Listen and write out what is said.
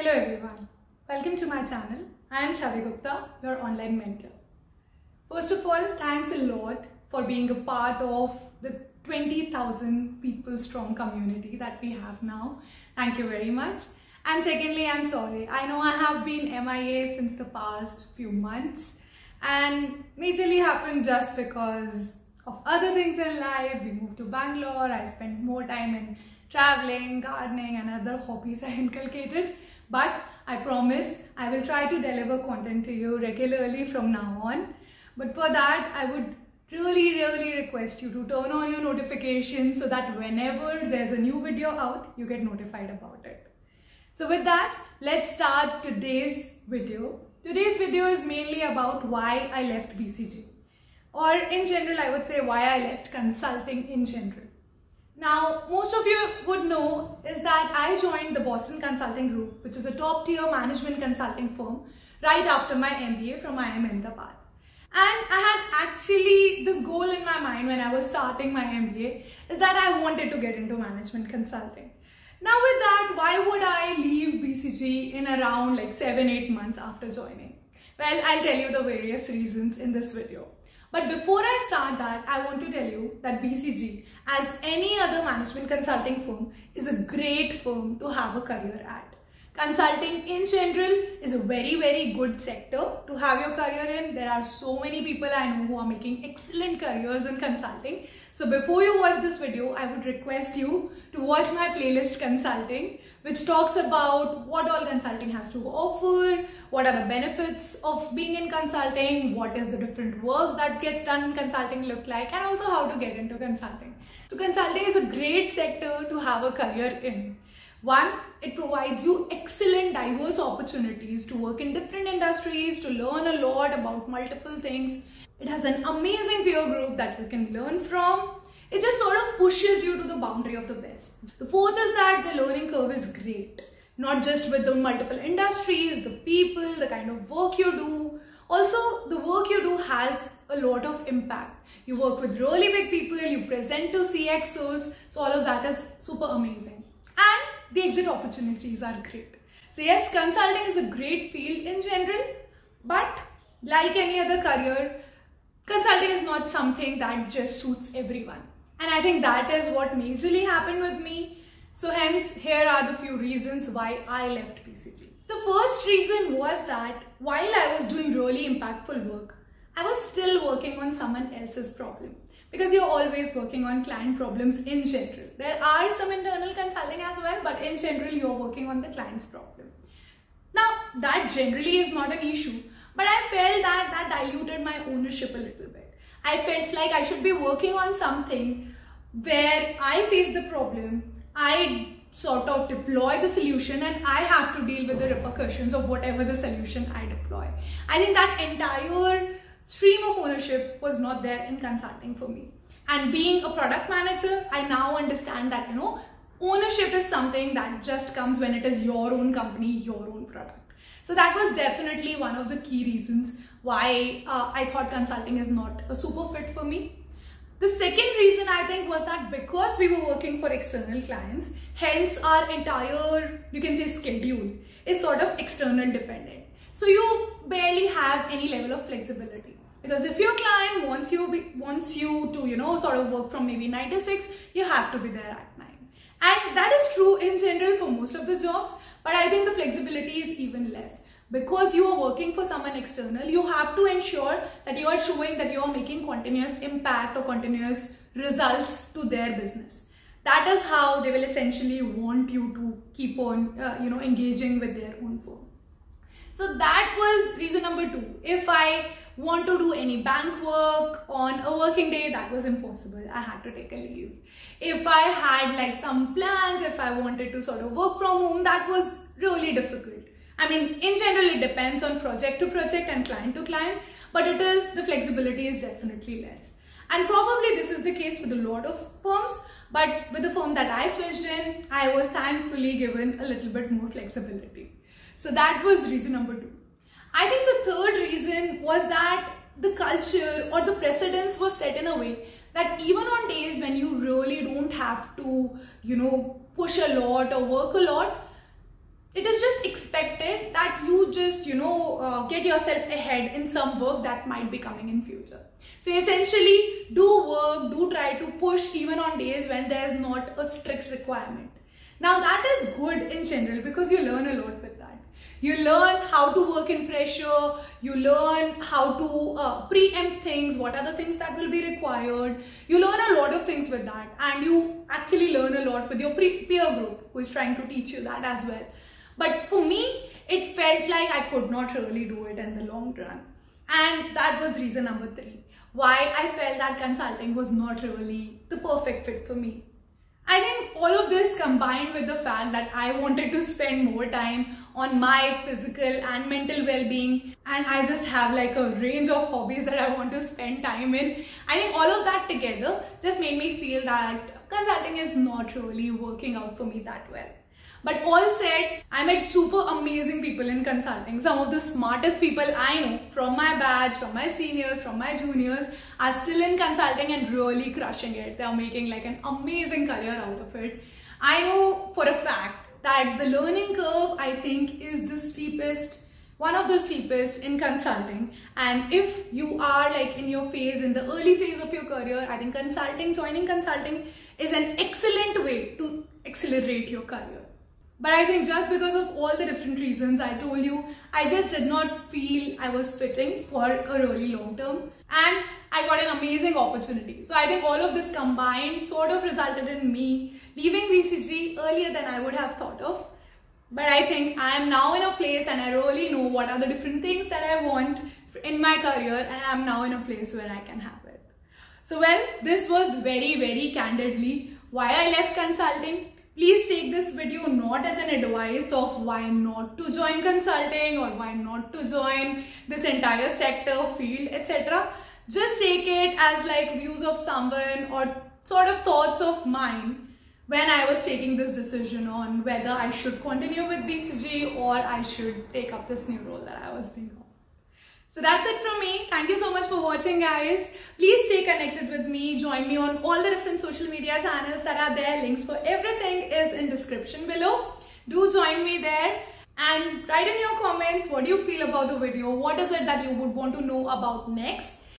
Hello everyone, welcome to my channel. I am Chhavi Gupta, your online mentor. First of all, thanks a lot for being a part of the 20,000 people strong community that we have now. Thank you very much. And secondly, I'm sorry. I know I have been MIA since the past few months and majorly happened just because of other things in life. We moved to Bangalore. I spent more time in traveling, gardening and other hobbies I inculcated. But I promise I will try to deliver content to you regularly from now on. But for that, I would really, really request you to turn on your notifications so that whenever there's a new video out, you get notified about it. So with that, let's start today's video. Today's video is mainly about why I left BCG. Or in general, I would say why I left consulting in general. Now, most of you would know is that I joined the Boston Consulting Group, which is a top tier management consulting firm, right after my MBA from IIM Ahmedabad. And I had actually this goal in my mind when I was starting my MBA is that I wanted to get into management consulting. Now with that, why would I leave BCG in around like 7-8 months after joining? Well, I'll tell you the various reasons in this video. But before I start that, I want to tell you that BCG, as any other management consulting firm, is a great firm to have a career at. Consulting in general is a very, very good sector to have your career in. There are so many people I know who are making excellent careers in consulting. So before you watch this video, I would request you to watch my playlist consulting, which talks about what all consulting has to offer, what are the benefits of being in consulting, what is the different work that gets done in consulting look like, and also how to get into consulting. So consulting is a great sector to have a career in. One, it provides you excellent diverse opportunities to work in different industries, to learn a lot about multiple things. It has an amazing peer group that you can learn from. It just sort of pushes you to the boundary of the best. The fourth is that the learning curve is great. Not just with the multiple industries, the people, the kind of work you do. Also, the work you do has a lot of impact. You work with really big people, you present to CXOs, so all of that is super amazing. And the exit opportunities are great. So yes, consulting is a great field in general, but like any other career, consulting is not something that just suits everyone. And I think that is what majorly happened with me. So hence, here are the few reasons why I left BCG. The first reason was that while I was doing really impactful work, I was still working on someone else's problem because you're always working on client problems in general. There are some internal consulting as well, but in general, you're working on the client's problem. Now, that generally is not an issue, but I felt that that diluted my ownership a little bit. I felt like I should be working on something where I face the problem, I sort of deploy the solution and I have to deal with the repercussions of whatever the solution I deploy. I think that entire stream of ownership was not there in consulting for me. And being a product manager, I now understand that, you know, ownership is something that just comes when it is your own company, your own product. So that was definitely one of the key reasons why uh, I thought consulting is not a super fit for me. The second reason I think was that because we were working for external clients, hence our entire, you can say schedule is sort of external dependent. So you barely have any level of flexibility. Because if your client wants you wants you to, you know, sort of work from maybe 9 to 6, you have to be there at 9. And that is true in general for most of the jobs, but I think the flexibility is even less. Because you are working for someone external, you have to ensure that you are showing that you are making continuous impact or continuous results to their business. That is how they will essentially want you to keep on, uh, you know, engaging with their own firm. So that was reason number two. If I want to do any bank work on a working day, that was impossible. I had to take a leave. If I had like some plans, if I wanted to sort of work from home, that was really difficult. I mean, in general, it depends on project to project and client to client, but it is, the flexibility is definitely less. And probably this is the case with a lot of firms, but with the firm that I switched in, I was thankfully given a little bit more flexibility. So that was reason number two. I think the third reason was that the culture or the precedence was set in a way that even on days when you really don't have to, you know, push a lot or work a lot, it is just expected to just, you know, uh, get yourself ahead in some work that might be coming in future. So essentially, do work, do try to push even on days when there's not a strict requirement. Now that is good in general because you learn a lot that. You learn how to work in pressure, you learn how to uh, preempt things, what are the things that will be required. You learn a lot of things with that and you actually learn a lot with your peer group who is trying to teach you that as well. But for me, it felt like I could not really do it in the long run. And that was reason number three why I felt that consulting was not really the perfect fit for me. I think all of this combined with the fact that I wanted to spend more time on my physical and mental well-being and I just have like a range of hobbies that I want to spend time in. I think all of that together just made me feel that consulting is not really working out for me that well. But all said, I met super amazing people in consulting. Some of the smartest people I know from my batch, from my seniors, from my juniors are still in consulting and really crushing it. They are making like an amazing career out of it. I know for a fact that the learning curve I think is the steepest one of the steepest in consulting and if you are like in your phase in the early phase of your career i think consulting joining consulting is an excellent way to accelerate your career but I think just because of all the different reasons I told you, I just did not feel I was fitting for a really long term. And I got an amazing opportunity. So I think all of this combined sort of resulted in me leaving BCG earlier than I would have thought of. But I think I am now in a place and I really know what are the different things that I want in my career and I'm now in a place where I can have it. So well, this was very, very candidly why I left consulting Please take this video not as an advice of why not to join consulting or why not to join this entire sector, field, etc. Just take it as like views of someone or sort of thoughts of mine when I was taking this decision on whether I should continue with BCG or I should take up this new role that I was being on. So that's it from me. Thank you so much for watching guys. Please stay connected with me. Join me on all the different social media channels that are there. Links for everything is in description below. Do join me there and write in your comments what do you feel about the video. What is it that you would want to know about next